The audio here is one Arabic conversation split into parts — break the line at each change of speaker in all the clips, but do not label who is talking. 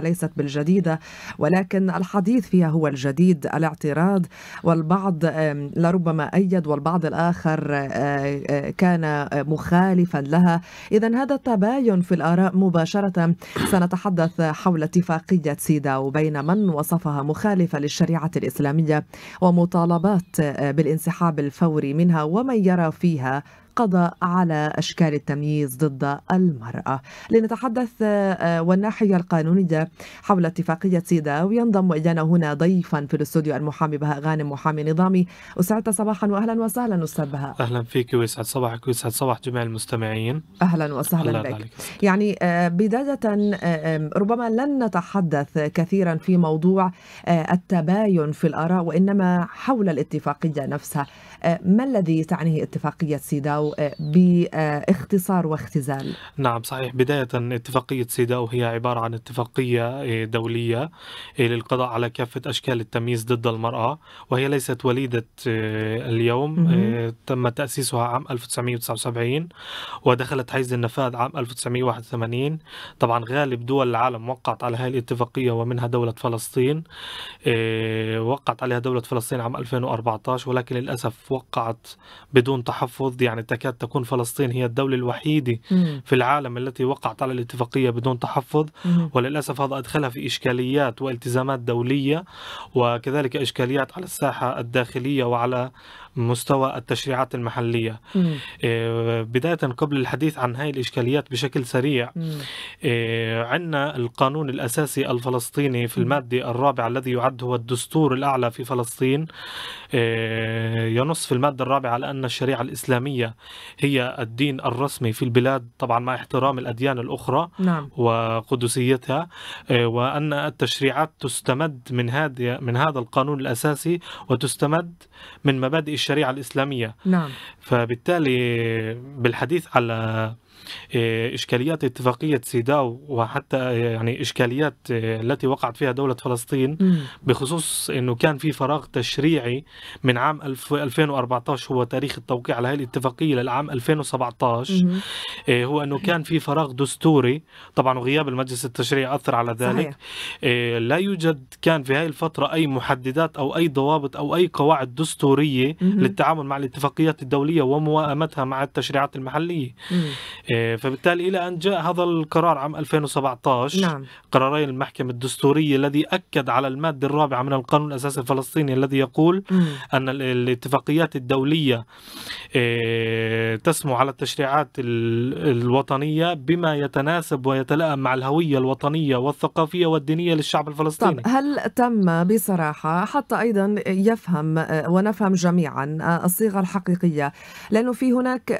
ليست بالجديدة ولكن الحديث فيها هو الجديد الاعتراض والبعض لربما أيد والبعض الآخر كان مخالفا لها. إذا هذا التباين في الآراء مباشرة. سنتحدث حول اتفاقية سيداو بين من وصفها مخالفة للشريعة الإسلامية ومطالبات بالانسحاب الفوري منها ومن يرى فيها قضى على أشكال التمييز ضد المرأة. لنتحدث آه، والناحية القانونية حول اتفاقية سيدا وينضم إلينا هنا ضيفا في الاستوديو المحامي بهاء غانم محامي نظامي. أسعدت صباحا وأهلا وسهلا أستاذ بهاء.
أهلا فيك ويسعد صباحك ويسعد صباح جميع المستمعين.
أهلا وسهلا بك. عليك. يعني آه، بداية آه، ربما لن نتحدث كثيرا في موضوع التباين في الآراء وإنما حول الاتفاقية نفسها. ما الذي تعنيه اتفاقية سيداو باختصار واختزال.
نعم صحيح. بداية اتفاقية سيداو هي عبارة عن اتفاقية آه، دولية آه، للقضاء على كافة أشكال التمييز ضد المرأة وهي ليست وليدة آه، اليوم تم تأسيسها عام 1979 ودخلت حيز النفاذ عام 1981 طبعا غالب دول العالم وقعت على هذه الاتفاقية ومنها دولة فلسطين وقعت عليها دولة فلسطين عام 2014 ولكن للأسف وقعت بدون تحفظ يعني تكاد تكون فلسطين هي الدولة الوحيدة في العالم التي وقعت على الاتفاقية بدون تحفظ وللأسف هذا أدخلها في إشكاليات والتزامات دولية وكذلك إشكاليات على الساحة الداخلية وعلى مستوى التشريعات المحلية. إيه، بداية قبل الحديث عن هاي الإشكاليات بشكل سريع إيه، عندنا القانون الأساسي الفلسطيني في المادة الرابعة الذي يعد هو الدستور الأعلى في فلسطين. إيه، ينص في المادة الرابعة على أن الشريعة الإسلامية هي الدين الرسمي في البلاد طبعا مع احترام الأديان الأخرى نعم. وقدسيتها. وأن التشريعات تستمد من هذا من هذا القانون الأساسي وتستمد من مبادئ الشريعة الإسلامية. نعم. فبالتالي بالحديث على إشكاليات اتفاقية سيداو وحتى يعني إشكاليات التي وقعت فيها دولة فلسطين بخصوص أنه كان في فراغ تشريعي من عام 2014 هو تاريخ التوقيع على هذه الاتفاقية للعام 2017 إيه، هو أنه كان في فراغ دستوري. طبعا وغياب المجلس التشريعي أثر على ذلك. صحيح. لا يوجد كان في هذه الفترة أي محددات أو أي ضوابط أو أي قواعد دستورية للتعامل مع الاتفاقيات الدولية وموائمتها مع التشريعات المحلية. فبالتالي إلى أن جاء هذا القرار عام 2017 نعم. قرارين المحكمة الدستورية الذي أكد على المادة الرابعة من القانون الأساسي الفلسطيني الذي يقول م. أن الاتفاقيات الدولية إيه، تسمو على التشريعات الوطنية بما يتناسب ويتلائم مع الهوية الوطنية والثقافية والدينية للشعب الفلسطيني
طب هل تم بصراحة حتى أيضا يفهم ونفهم جميعا الصيغة الحقيقية لأنه في هناك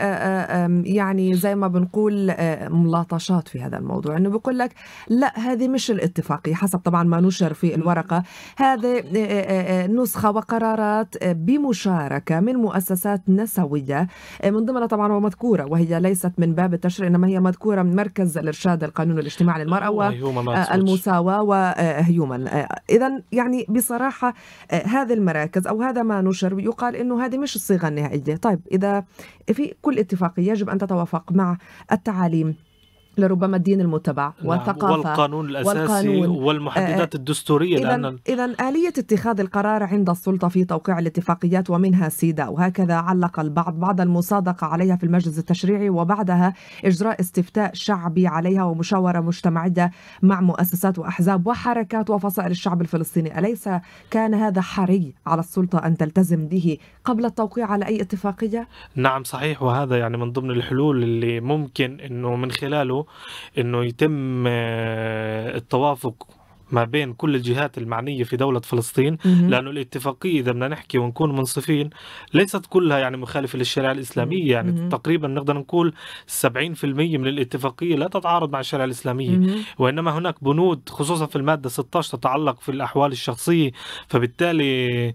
يعني زي ما بنقول آه، ملاطشات في هذا الموضوع. إنه بقول لك لا هذه مش الاتفاقية حسب طبعا ما نشر في الورقة. هذه آه، آه، نسخة وقرارات بمشاركة من مؤسسات نسوية من ضمنها طبعا ومذكوره وهي ليست من باب التشريع إنما هي مذكورة من مركز الإرشاد القانون الاجتماعي للمرأة والمساواه وهيومن اذا يعني بصراحة هذه المراكز أو هذا ما نشر يقال إنه هذه مش الصيغة النهائية. طيب إذا في كل اتفاقية يجب أن تتوافق مع التعاليم لربما الدين المتبع نعم، والثقافة
والقانون الأساسي والقانون. والمحددات آه الدستورية
إذا إذا آلية اتخاذ القرار عند السلطة في توقيع الاتفاقيات ومنها سيدا وهكذا علق البعض بعد المصادقة عليها في المجلس التشريعي وبعدها إجراء استفتاء شعبي عليها ومشاورة مجتمعية مع مؤسسات وأحزاب وحركات وفصائل الشعب الفلسطيني. أليس كان هذا حري على السلطة أن تلتزم به قبل التوقيع على أي اتفاقية؟
نعم صحيح. وهذا يعني من ضمن الحلول اللي ممكن أنه من خلاله إنه يتم آه، التوافق ما بين كل الجهات المعنية في دولة فلسطين لأنه الاتفاقية إذا بدنا نحكي ونكون منصفين ليست كلها يعني مخالفة للشريعة الإسلامية يعني تقريبا نقدر نقول 70% من الاتفاقية لا تتعارض مع الشريعة الإسلامية وإنما هناك بنود خصوصا في المادة 16 تتعلق في الأحوال الشخصية فبالتالي آه،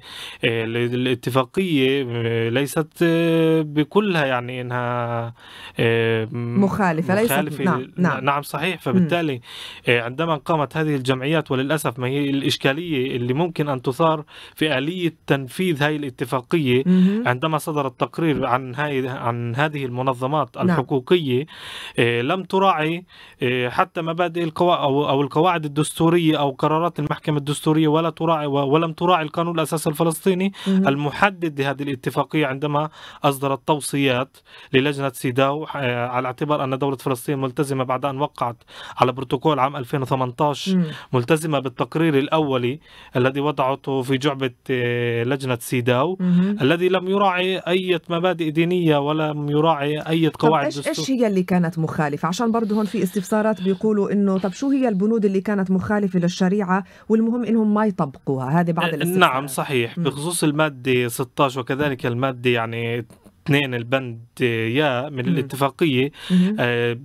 الاتفاقية آه، ليست آه، بكلها يعني إنها
مخالفه, مخالفة ليست نعم, نعم.
نعم صحيح. فبالتالي عندما قامت هذه الجمعيات الجمعيات وللأسف ما هي الإشكالية اللي ممكن أن تثار في آلية تنفيذ هاي الاتفاقية عندما صدر التقرير عن هاي عن هذه المنظمات نعم. الحقوقية نعم. لم تراعي حتى مبادئ القواعد أو القواعد الدستورية أو قرارات المحكمة الدستورية ولا تراعي ولم تراعي القانون الأساسي الفلسطيني المحدد لهذه الاتفاقية عندما أصدرت توصيات للجنة سيداو على اعتبار أن دولة فلسطين ملتزمة بعد أن وقعت على بروتوكول عام 2018 مم. ملتزمة بالتقرير الأولي الذي وضعته في جعبة آه، لجنة سيداو مم. الذي لم يراعي أي مبادئ دينية ولم يراعي أي قواعد
إيش إيش هي اللي كانت مخالفة؟ عشان برضه هون في استفسارات بيقولوا إنه طب شو هي البنود اللي كانت مخالفة للشريعة؟ والمهم إنهم ما يطبقوها. هذه بعض
الاستفسارات. نعم صحيح. مم. بخصوص المادة 16 وكذلك المادة يعني اثنين البند يا من الاتفاقية. آه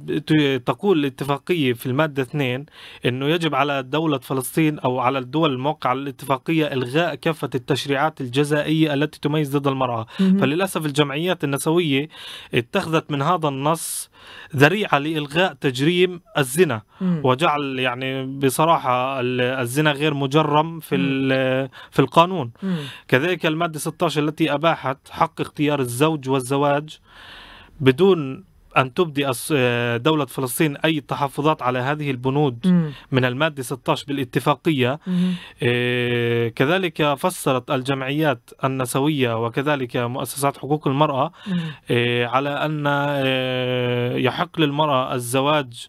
تقول الاتفاقية في المادة اثنين أنه يجب على دولة فلسطين أو على الدول الموقعة على الاتفاقية إلغاء كافة التشريعات الجزائية التي تميز ضد المرأة. فللأسف الجمعيات النسوية اتخذت من هذا النص ذريعة لإلغاء تجريم الزنا. وجعل يعني بصراحة الزنا غير مجرم في في القانون. كذلك المادة 16 التي أباحت حق اختيار الزوج والزواج بدون أن تبدي دولة فلسطين أي تحفظات على هذه البنود من المادة 16 بالاتفاقية. إيه كذلك فسرت الجمعيات النسوية وكذلك مؤسسات حقوق المرأة إيه على أن يحق للمرأة الزواج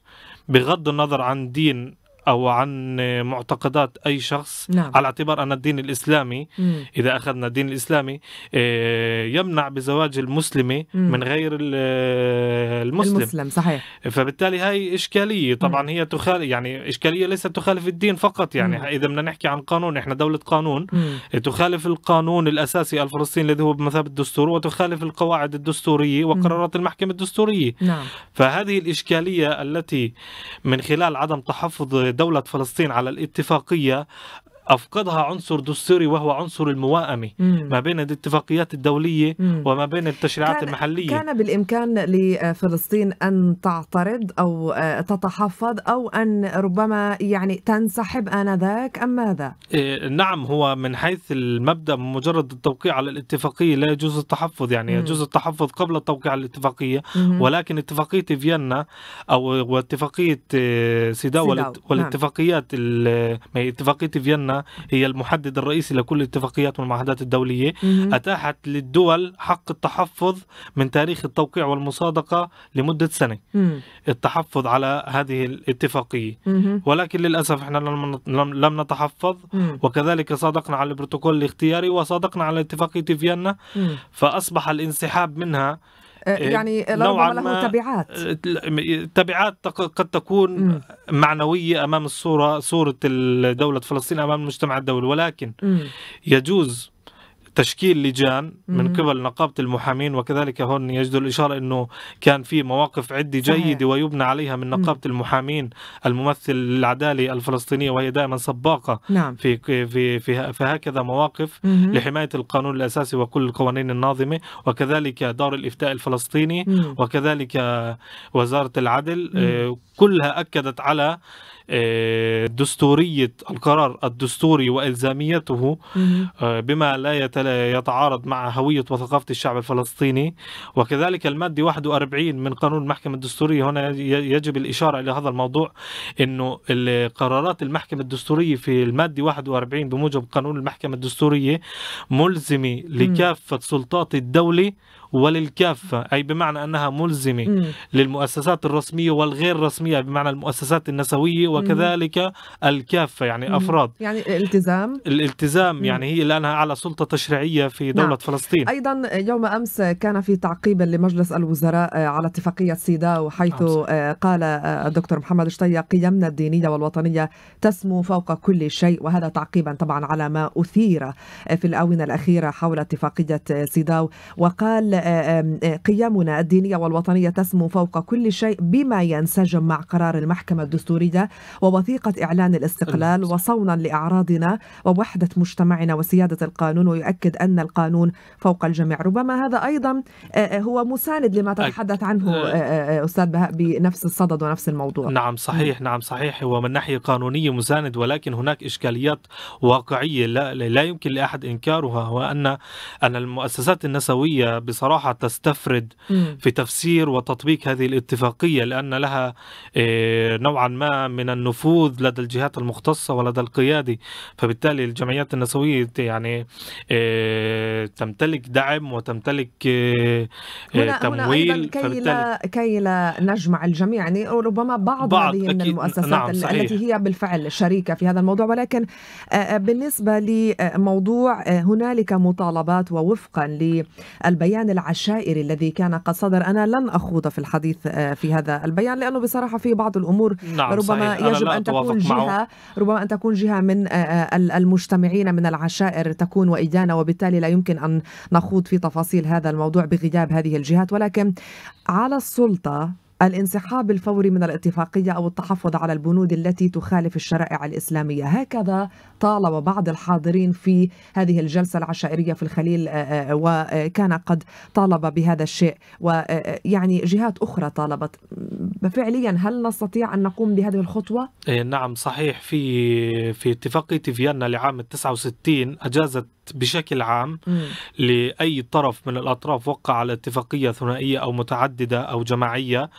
بغض النظر عن دين أو عن معتقدات أي شخص نعم. على اعتبار أن الدين الإسلامي مم. إذا أخذنا الدين الإسلامي آه، يمنع بزواج المسلمة مم. من غير المسلم
المسلم صحيح
فبالتالي هاي إشكالية طبعا مم. هي تخالف يعني إشكالية ليست تخالف الدين فقط يعني مم. إذا بدنا نحكي عن قانون إحنا دولة قانون مم. تخالف القانون الأساسي الفلسطيني الذي هو بمثابة الدستور وتخالف القواعد الدستورية وقرارات مم. المحكمة الدستورية نعم. فهذه الإشكالية التي من خلال عدم تحفظ دولة فلسطين على الاتفاقية أفقدها عنصر دستوري وهو عنصر المواءمة ما بين الاتفاقيات الدولية مم. وما بين التشريعات
كان
المحلية
كان بالإمكان لفلسطين أن تعترض أو تتحفظ أو أن ربما يعني تنسحب آنذاك أم ماذا؟
إيه نعم هو من حيث المبدأ مجرد التوقيع على الاتفاقية لا يجوز التحفظ يعني مم. يجوز التحفظ قبل التوقيع على الاتفاقية مم. ولكن اتفاقية فيينا أو واتفاقية سيداو, سيداو. نعم. والاتفاقيات نعم. اتفاقية فيينا هي المحدد الرئيسي لكل الاتفاقيات والمعاهدات الدولية. أتاحت للدول حق التحفظ من تاريخ التوقيع والمصادقة لمدة سنة. التحفظ على هذه الاتفاقية. ولكن للأسف إحنا لم, لم نتحفظ. وكذلك صادقنا على البروتوكول الاختياري وصادقنا على اتفاقية فيينا. فأصبح الانسحاب منها
آه، إيه، يعني لربما له تبعات
تبعات قد تكون م. معنوية أمام الصورة صورة دولة فلسطين أمام المجتمع الدولي ولكن م. يجوز تشكيل لجان من قبل نقابة المحامين وكذلك هون يجدر الإشارة أنه كان في مواقف عدة جيدة ويبنى عليها من نقابة المحامين الممثل للعدالة الفلسطينية وهي دائما سباقة نعم. في, في, في, في هكذا مواقف لحماية القانون الأساسي وكل القوانين الناظمة وكذلك دار الإفتاء الفلسطيني وكذلك وزارة العدل آه، كلها أكدت على دستورية القرار الدستوري وإلزاميته آه، بما لا يتعارض مع هوية وثقافة الشعب الفلسطيني. وكذلك المادة 41 من قانون المحكمة الدستورية. هنا يجب الإشارة إلى هذا الموضوع أنه قرارات المحكمة الدستورية في المادة 41 بموجب قانون المحكمة الدستورية ملزمة لكافة سلطات الدولة وللكافة أي بمعنى أنها ملزمة م. للمؤسسات الرسمية والغير رسمية بمعنى المؤسسات النسوية وكذلك م. الكافة يعني م. أفراد
يعني الالتزام
الالتزام م. يعني هي لأنها على سلطة تشريعية في دولة نعم. فلسطين
أيضا يوم أمس كان في تعقيب لمجلس الوزراء على اتفاقية سيداو حيث أمس. قال الدكتور محمد شطية قيمنا الدينية والوطنية تسمو فوق كل شيء وهذا تعقيبا طبعا على ما أثير في الآونة الأخيرة حول اتفاقية سيداو وقال قيمنا الدينية والوطنية تسمو فوق كل شيء بما ينسجم مع قرار المحكمة الدستورية ووثيقة إعلان الاستقلال وصونا لأعراضنا ووحدة مجتمعنا وسيادة القانون ويؤكد أن القانون فوق الجميع. ربما هذا أيضا هو مساند لما تتحدث عنه أستاذ بهاء بنفس الصدد ونفس الموضوع.
نعم صحيح نعم صحيح. هو من ناحية قانونية مساند ولكن هناك إشكاليات واقعية لا, لا يمكن لأحد إنكارها هو أن أن المؤسسات النسوية بصراحة تستفرد في تفسير وتطبيق هذه الاتفاقية لأن لها آه، نوعا ما من النفوذ لدى الجهات المختصة ولدى القيادي. فبالتالي الجمعيات النسوية يعني آه، تمتلك دعم وتمتلك آه،
هنا تمويل. هنا كي لا كي لا نجمع الجميع يعني ربما بعض, بعض هذه من المؤسسات نعم التي هي بالفعل شريكة في هذا الموضوع. ولكن بالنسبة لموضوع هنالك مطالبات ووفقا للبيان العشائري الذي كان قد صدر أنا لن أخوض في الحديث آه، في هذا البيان لأنه بصراحة في بعض الأمور نعم ربما صحيح. يجب أن تكون جهة معه. ربما أن تكون جهة من آه، آه، المجتمعين من العشائر تكون وإيانا وبالتالي لا يمكن أن نخوض في تفاصيل هذا الموضوع بغياب هذه الجهات ولكن على السلطة الانسحاب الفوري من الاتفاقية أو التحفظ على البنود التي تخالف الشرائع الإسلامية. هكذا طالب بعض الحاضرين في هذه الجلسة العشائرية في الخليل آه، آه، وكان قد طالب بهذا الشيء. ويعني جهات أخرى طالبت. فعليا هل نستطيع أن نقوم بهذه الخطوة؟
إيه، نعم صحيح. في في اتفاقية فيينا لعام 69 أجازت بشكل عام م. لأي طرف من الأطراف وقع على اتفاقية ثنائية أو متعددة أو جماعية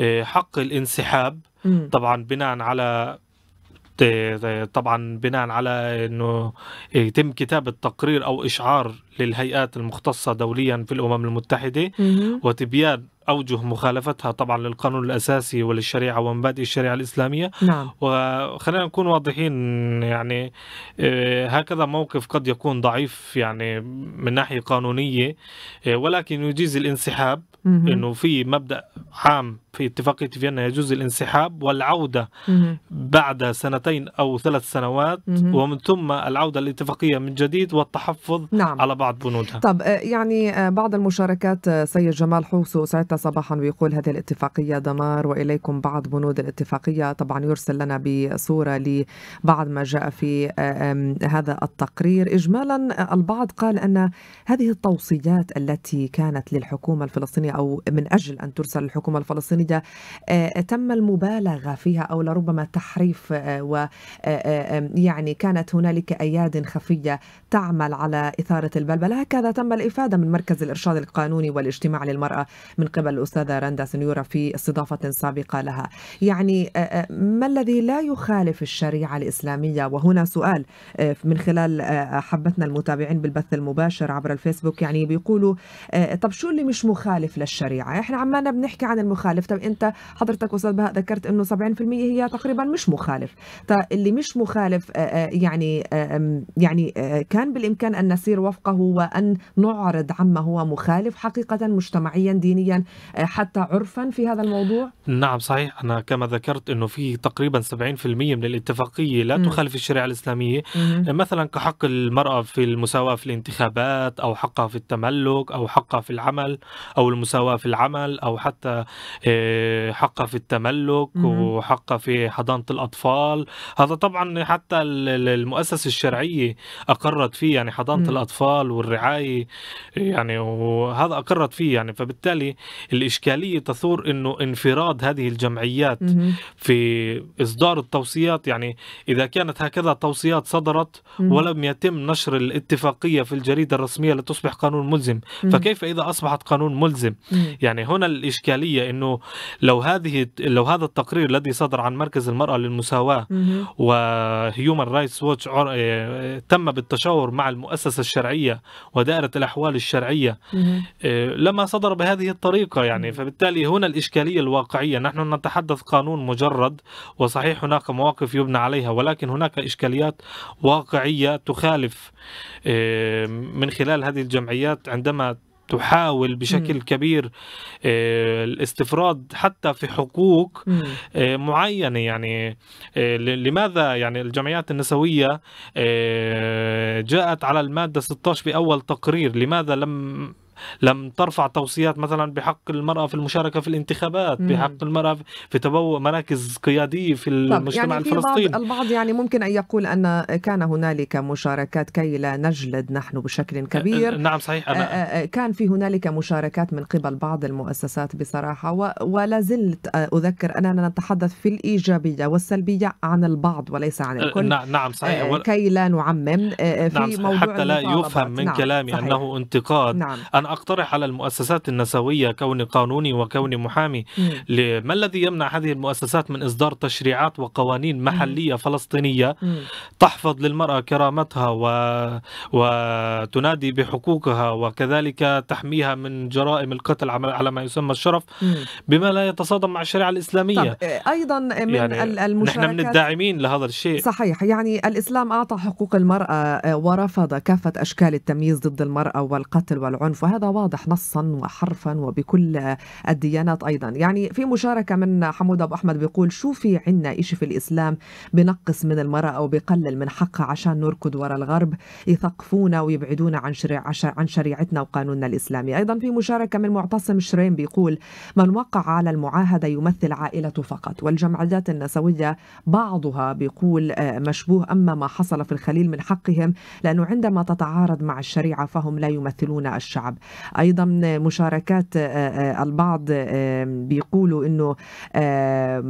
إيه، حق الانسحاب م. طبعا بناء على طبعا بناء على إنه يتم كتابة تقرير أو إشعار للهيئات المختصة دوليا في الأمم المتحدة وتبيان أوجه مخالفتها طبعا للقانون الأساسي وللشريعة ومبادئ الشريعة الإسلامية.
نعم.
وخلينا نكون واضحين يعني آه، هكذا موقف قد يكون ضعيف يعني من ناحية قانونية آه، ولكن يجيز الانسحاب. إنه في مبدأ عام في اتفاقيه فيينا يجوز الانسحاب والعودة بعد سنتين أو ثلاث سنوات. ومن ثم العودة للاتفاقيه من جديد والتحفظ نعم. على بعض بنودها.
طب آه، يعني بعض المشاركات سيد جمال حوسو سعدت صباحا ويقول هذه الاتفاقية دمار وإليكم بعض بنود الاتفاقية. طبعا يرسل لنا بصورة لبعض ما جاء في هذا التقرير. إجمالا البعض قال أن هذه التوصيات التي كانت للحكومة الفلسطينية أو من أجل أن ترسل الحكومة الفلسطينية تم المبالغة فيها أو لربما تحريف و يعني كانت هنالك أياد خفية تعمل على إثارة البلبلة. هكذا تم الإفادة من مركز الإرشاد القانوني والاجتماع للمرأة من قبل الأستاذة رندا سنيورا في استضافة سابقة لها. يعني ما الذي لا يخالف الشريعة الإسلامية؟ وهنا سؤال من خلال حبتنا المتابعين بالبث المباشر عبر الفيسبوك يعني بيقولوا طب شو اللي مش مخالف للشريعة؟ إحنا عمالنا بنحكي عن المخالف. طب أنت حضرتك أستاذ بهاء ذكرت إنه 70% هي تقريبا مش مخالف. طيب اللي مش مخالف يعني يعني كان بالإمكان أن نسير وفقه وأن نعرض عما هو مخالف حقيقة مجتمعيا دينيا حتى عرفا في هذا الموضوع؟
نعم صحيح أنا كما ذكرت أنه في تقريبا 70% من الاتفاقية لا م. تخالف الشريعة الإسلامية م. مثلا كحق المرأة في المساواة في الانتخابات أو حقها في التملك أو حقها في العمل أو المساواة في العمل أو حتى آه، حقها في التملك م. وحقها في حضانة الأطفال هذا طبعا حتى المؤسسة الشرعية أقرت فيه يعني حضانة. الأطفال والرعاية يعني وهذا أقرت فيه يعني. فبالتالي الإشكالية تثور أنه انفراد هذه الجمعيات في إصدار التوصيات. يعني إذا كانت هكذا توصيات صدرت ولم يتم نشر الاتفاقية في الجريدة الرسمية لتصبح قانون ملزم فكيف إذا أصبحت قانون ملزم؟ يعني هنا الإشكالية أنه لو هذه لو هذا التقرير الذي صدر عن مركز المرأة للمساواة وهيومن رايتس ووتش تم بالتشاور مع المؤسسة الشرعية ودائرة الأحوال الشرعية. آه، لما صدر بهذه الطريقة يعني فبالتالي هنا الإشكالية الواقعية. نحن نتحدث قانون مجرد وصحيح هناك مواقف يبنى عليها ولكن هناك إشكاليات واقعية تخالف آه، من خلال هذه الجمعيات عندما تحاول بشكل م. كبير آه، الاستفراد حتى في حقوق آه، معينة. يعني لماذا يعني الجمعيات النسوية جاءت على المادة 16 في اول تقرير؟ لماذا لم لم ترفع توصيات مثلا بحق المرأة في المشاركة في الانتخابات
مم.
بحق المرأة في تبوء مراكز قيادية في
طب
المجتمع
يعني في بعض
الفلسطيني
البعض يعني ممكن أن يقول أن كان هنالك مشاركات كي لا نجلد نحن بشكل كبير
نعم صحيح
آه،
أنا
كان في هنالك مشاركات من قبل بعض المؤسسات بصراحة و- ولا زلت أذكر أننا نتحدث في الإيجابية والسلبية عن البعض وليس عن الكل
نعم نعم صحيح
كي لا نعمم في
نعم صحيح.
موضوع
حتى لا. يفهم من
نعم،
كلامي
صحيح.
أنه انتقاد
نعم
أنا أقترح على المؤسسات النسوية كوني قانوني وكوني محامي. ما الذي يمنع هذه المؤسسات من إصدار تشريعات وقوانين محلية فلسطينية. تحفظ للمرأة كرامتها و... وتنادي بحقوقها وكذلك تحميها من جرائم القتل على ما يسمى الشرف. بما لا يتصادم مع الشريعة الإسلامية.
طب آه، أيضا من
يعني
ال-
نحن من الداعمين لهذا الشيء.
صحيح يعني الإسلام أعطى حقوق المرأة آه، ورفض كافة أشكال التمييز ضد المرأة والقتل والعنف وهذا واضح نصا وحرفا وبكل الديانات أيضا. يعني في مشاركة من حمود أبو أحمد بيقول شو في عنا إشي في الإسلام بنقص من المرأة أو بقلل من حقها عشان نركض وراء الغرب يثقفونا ويبعدونا عن شريع عن شريعتنا وقانوننا الإسلامي. أيضا في مشاركة من معتصم شريم بيقول من وقع على المعاهدة يمثل عائلته فقط والجمعيات النسوية بعضها بيقول آه، مشبوه أما ما حصل في الخليل من حقهم لأنه عندما تتعارض مع الشريعة فهم لا يمثلون الشعب. أيضا مشاركات آه، آه، البعض بيقولوا آه،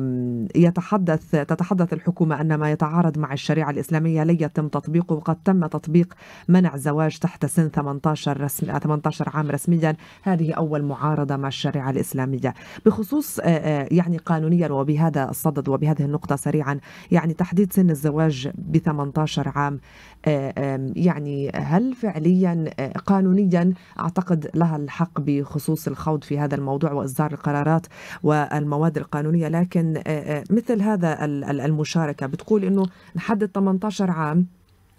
يتحدث تتحدث الحكومة أن ما يتعارض مع الشريعة الإسلامية لا يتم تطبيقه. وقد تم تطبيق منع زواج تحت سن 18 رسمي 18 عام رسميا. هذه أول معارضة مع الشريعة الإسلامية. بخصوص آه، يعني قانونيا وبهذا الصدد وبهذه النقطة سريعا يعني تحديد سن الزواج ب 18 عام يعني هل فعليا قانونيا أعتقد لها الحق بخصوص الخوض في هذا الموضوع وإصدار القرارات والمواد القانونية لكن مثل هذا ال- ال- المشاركة بتقول أنه نحدد 18 عام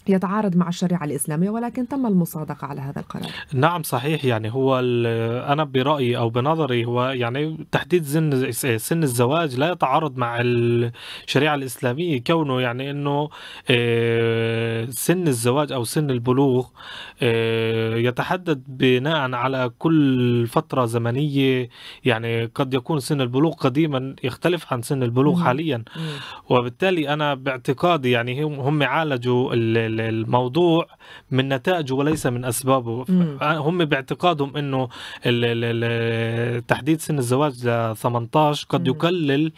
يتعارض مع الشريعة الإسلامية ولكن تم المصادقة على هذا القرار.
نعم صحيح. يعني هو أنا برأيي أو بنظري هو يعني تحديد سن سن الزواج لا يتعارض مع الشريعة الإسلامية. كونه يعني إنه آه، سن الزواج أو سن البلوغ آه، يتحدد بناء على كل فترة زمنية. يعني قد يكون سن البلوغ قديما يختلف عن سن البلوغ. حاليا. وبالتالي أنا باعتقادي يعني هم عالجوا ال- ال- الموضوع من نتائجه وليس من
أسبابه.
هم باعتقادهم إنه تحديد سن الزواج ل 18 قد. يقلل.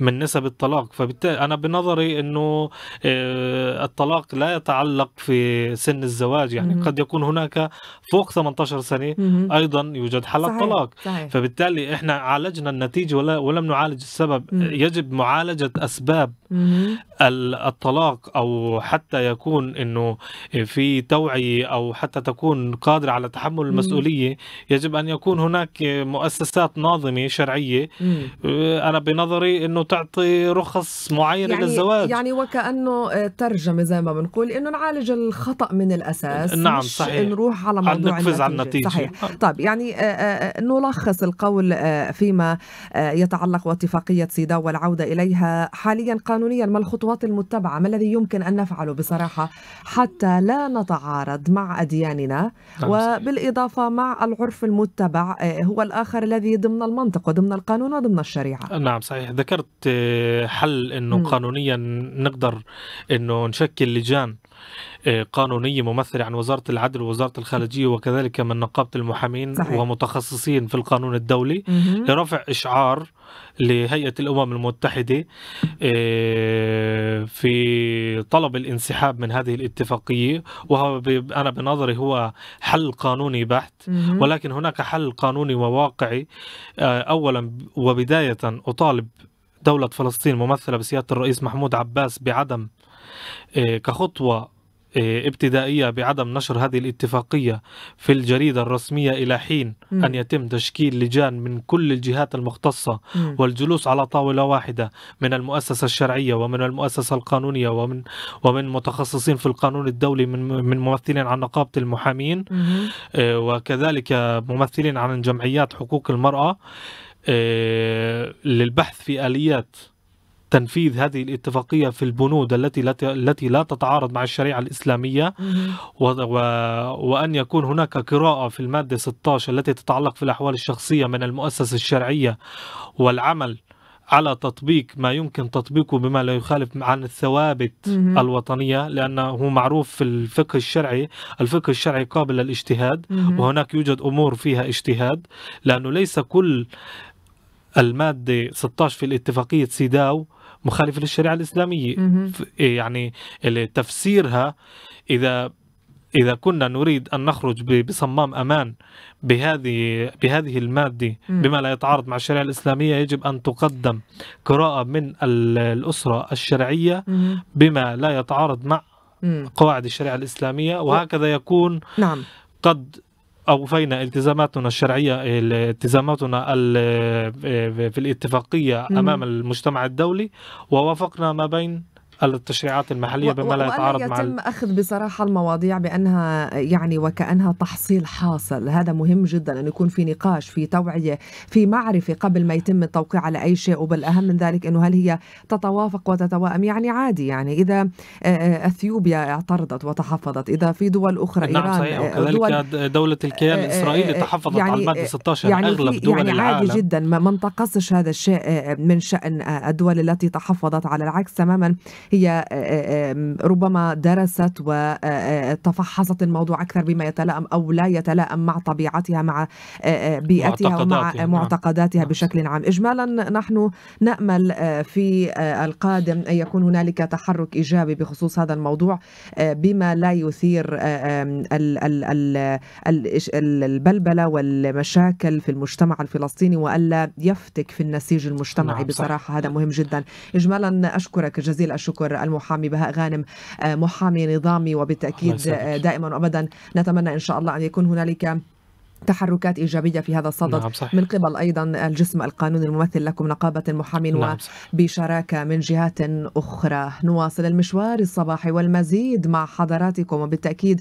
من نسب الطلاق فبالتالي أنا بنظري إنه آه، الطلاق لا يتعلق في سن الزواج يعني. قد يكون هناك فوق 18
سنة.
أيضا يوجد حالة
صحيح.
طلاق
صحيح
فبالتالي إحنا عالجنا النتيجة ولا ولم نعالج السبب. يجب
معالجة
أسباب الطلاق أو حتى يكون إنه في توعية أو حتى تكون قادرة على تحمل المسؤولية يجب أن يكون هناك مؤسسات ناظمة شرعية
مم.
أنا بنظري إنه تعطي رخص معينه
يعني
للزواج.
يعني وكأنه آه، ترجمة زي ما بنقول إنه نعالج الخطأ من الأساس
نعم،
مش
صحيح.
نروح على موضوع
نقفز على
النتيجة. صحيح. طيب يعني آه، آه، نلخص القول آه، فيما آه، يتعلق باتفاقية سيداو والعودة إليها. حاليا قانونيا ما الخطوات المتبعة؟ ما الذي يمكن أن نفعله بصراحة؟ حتى لا نتعارض مع أدياننا
نعم،.
وبالإضافة مع العرف المتبع آه، هو الآخر الذي ضمن المنطق وضمن القانون وضمن الشريعة
نعم صحيح ذكرت آه، حل
مم.
قانونيا نقدر إنه نشكل لجان آه، قانونية ممثلة عن وزارة العدل ووزارة الخارجية وكذلك من نقابة المحامين
صحيح.
ومتخصصين في القانون الدولي. لرفع إشعار لهيئة الأمم المتحدة آه، في طلب الانسحاب من هذه الاتفاقية وهو أنا بنظري هو حل قانوني بحت. ولكن هناك حل قانوني وواقعي آه، اولا وبداية أطالب دولة فلسطين ممثلة بسيادة الرئيس محمود عباس بعدم آه، كخطوه آه، ابتدائية بعدم نشر هذه الاتفاقية في الجريدة الرسمية إلى حين
مم.
أن يتم تشكيل لجان من كل الجهات المختصة
مم.
والجلوس على طاولة واحدة من المؤسسة الشرعية ومن المؤسسة القانونية ومن ومن متخصصين في القانون الدولي من من ممثلين عن نقابة المحامين
مهم.
آه، وكذلك ممثلين عن جمعيات حقوق المرأة آه، للبحث في آليات تنفيذ هذه الاتفاقية في البنود التي التي لا تتعارض مع الشريعة الإسلامية وأن يكون هناك قراءة في المادة 16 التي تتعلق في الأحوال الشخصية من المؤسسة الشرعية والعمل على تطبيق ما يمكن تطبيقه بما لا يخالف عن الثوابت
مهم.
الوطنية لأنه معروف في الفقه الشرعي الفقه الشرعي قابل للاجتهاد
مهم.
وهناك يوجد أمور فيها اجتهاد لأنه ليس كل المادة 16 في الاتفاقية سيداو مخالفة للشريعة الإسلامية
مهم.
ف- يعني تفسيرها إذا إذا كنا نريد أن نخرج بصمام أمان بهذه بهذه المادة. بما لا يتعارض مع الشريعة الإسلامية يجب أن تقدم قراءة من ال- الأسرة الشرعية. بما لا يتعارض مع. قواعد الشريعة الإسلامية وهكذا يكون
نعم
قد أوفينا التزاماتنا الشرعية التزاماتنا ال- في الاتفاقية
مم.
أمام المجتمع الدولي ووافقنا ما بين التشريعات المحلية
و-
بما لا يتعارض مع
يتم أخذ بصراحة المواضيع بأنها يعني وكأنها تحصيل حاصل. هذا مهم جدا أن يكون في نقاش في توعية في معرفة قبل ما يتم التوقيع على أي شيء. وبالأهم من ذلك أنه هل هي تتوافق وتتوائم؟ يعني عادي يعني إذا آه، أثيوبيا اعترضت وتحفظت إذا في دول أخرى
نعم
إيران
صحيح.
آه، دول
وكذلك دولة الكيان الإسرائيلي
آه،
تحفظت
يعني-
على المادة 16
يعني
أغلب دول
يعني
العالم.
عادي جدا. ما انتقصش هذا الشيء من شأن الدول التي تحفظت على العكس تماما. هي آه، آه، ربما درست وتفحصت الموضوع أكثر بما يتلائم أو لا يتلائم مع طبيعتها مع آه، آه، بيئتها ومع
معتقداتها، نعم. نعم.
بشكل عام إجمالا نحن نأمل آه، في آه، القادم أن يكون هنالك تحرك إيجابي بخصوص هذا الموضوع آه، بما لا يثير آه، البلبلة والمشاكل في المجتمع الفلسطيني وألا يفتك في النسيج المجتمعي
نعم،.
بصراحة هذا مهم جدا إجمالا أشكرك جزيل الشكر المحامي بهاء غانم آه، محامي نظامي
يسعدك.
آه، دائما وأبدا نتمنى إن شاء الله أن يكون هنالك تحركات إيجابية في هذا الصدد.
نعم صحيح.
من قبل أيضا الجسم القانوني الممثل لكم نقابة المحامين
نعم
وبشراكة من جهات أخرى. نواصل المشوار الصباحي والمزيد مع حضراتكم وبالتأكيد